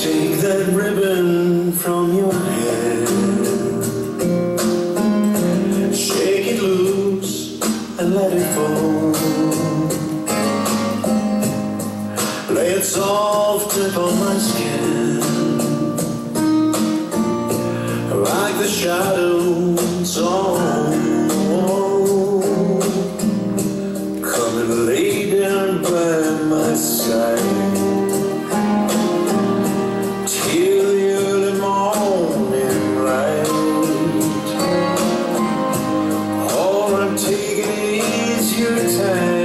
Take that ribbon from your head. Shake it loose and let it fall. Lay it soft upon my skin. Like the shadows on your time.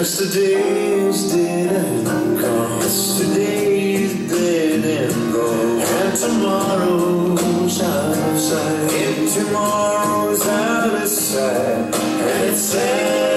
Yesterday's and gone. Yesterday's and gone. And tomorrow's out of sight. And tomorrow's out of sight. And it's sad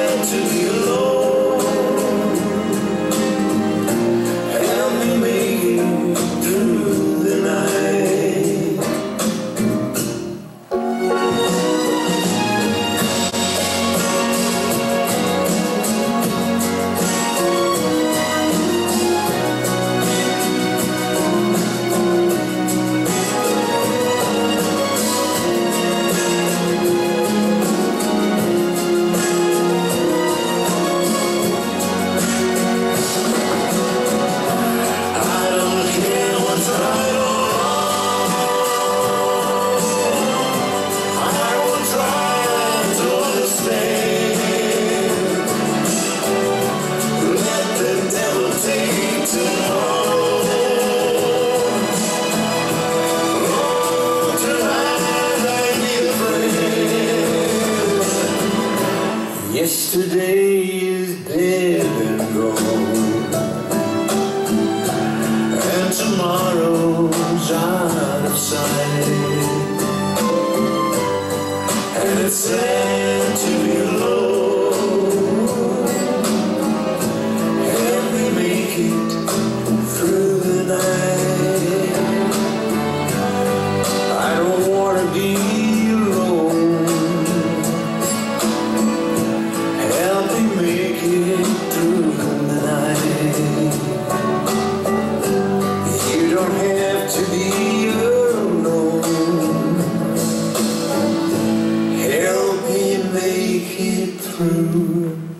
Yesterday is dead and gone. And tomorrow's out of sight And it's sad it through.